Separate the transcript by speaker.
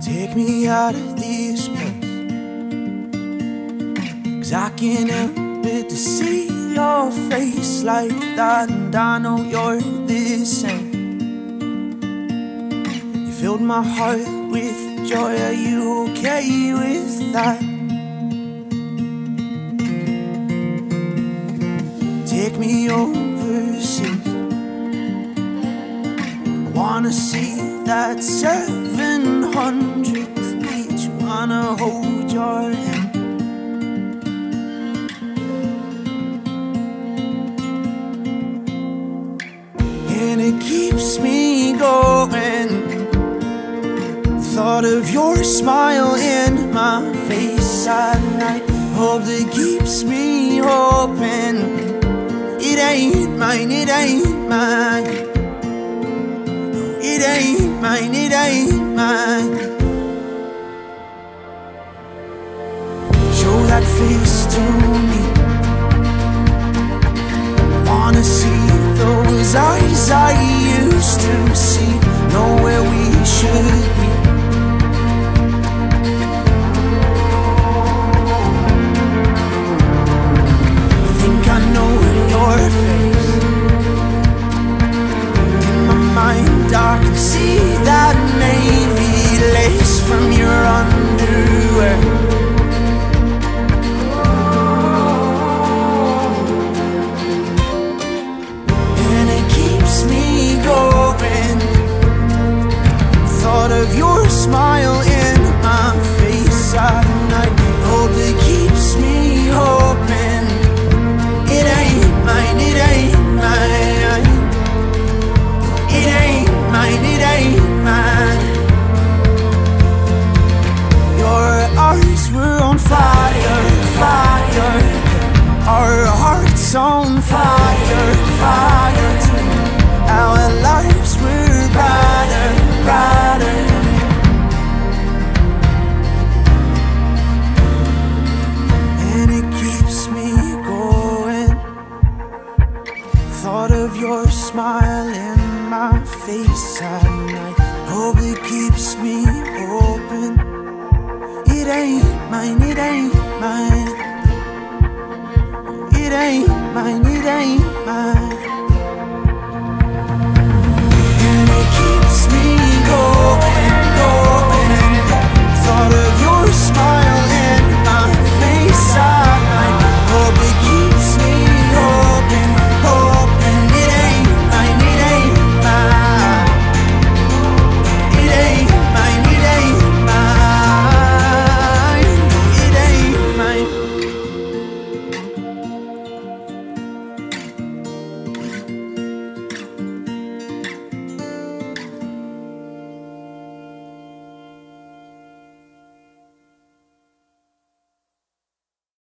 Speaker 1: Take me out of this place Cause I can't help it to see your face like that And I know you're the same You filled my heart with joy Are you okay with that? Take me overseas Wanna see that 700 beach. Wanna hold your hand. And it keeps me going. Thought of your smile in my face at night. Hope that keeps me hoping. It ain't mine, it ain't mine. Ain't mine, it ain't mine. Show that face to my face at night. Hope it keeps me hoping. It ain't mine, it ain't mine. It ain't mine, it ain't